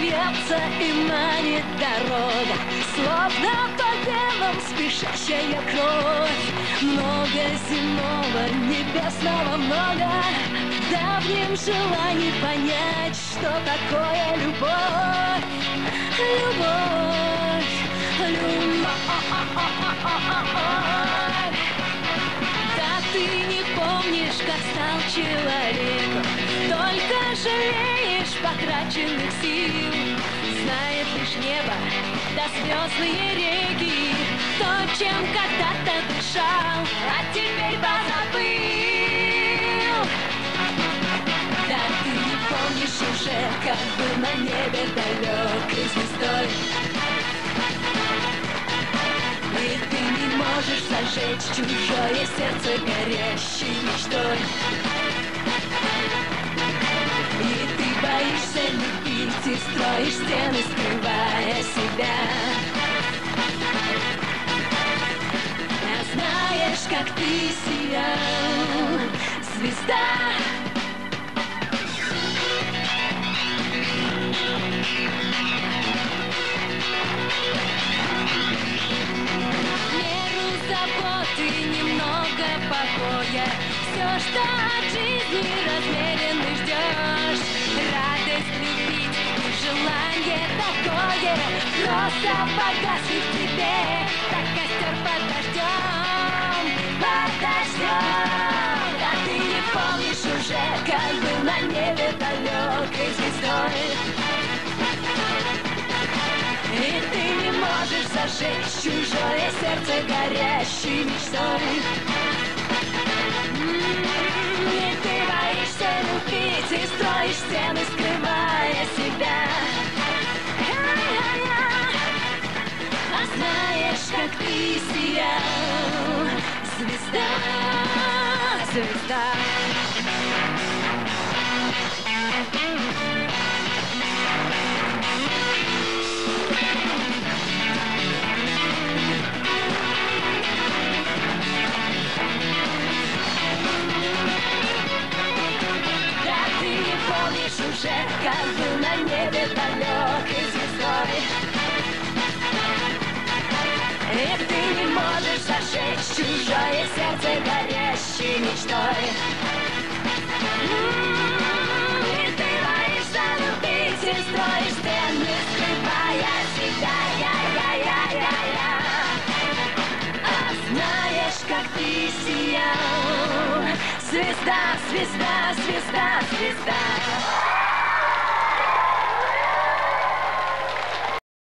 вьется и манит дорога Словно по венам спешащая кровь. Много земного, небесного много. В давнем желании понять, что такое любовь. Любовь, любовь. Да ты не помнишь, как стал человеком. Только жалеешь потраченных сил Знает лишь небо, да звездные реки То, чем когда-то дышал, а теперь позабыл. Да ты не помнишь уже, как был на небе далекой звездой? И ты не можешь зажечь чужое сердце горящей мечтой и строишь стены, скрывая себя. А знаешь, как ты сиял, звезда. Меру заботы, немного покоя. Все, что от жизни размеренно ждешь Радость любить желание такое Просто погаснет в тебе, как костер под дождем Под дождем Да ты не помнишь уже, как был на небе далекой звездой? И ты не можешь зажечь чужое сердце горящей мечтой любить и строишь стены, скрывая себя. А знаешь, как ты сиял, звезда, звезда уже, как был на небе далекой звездой И ты не можешь зажечь чужое сердце горящей мечтой И ты боишься любить и строишь стены, скрывая Я-я-я-я-я А как ты сиял Звезда, звезда, звезда, звезда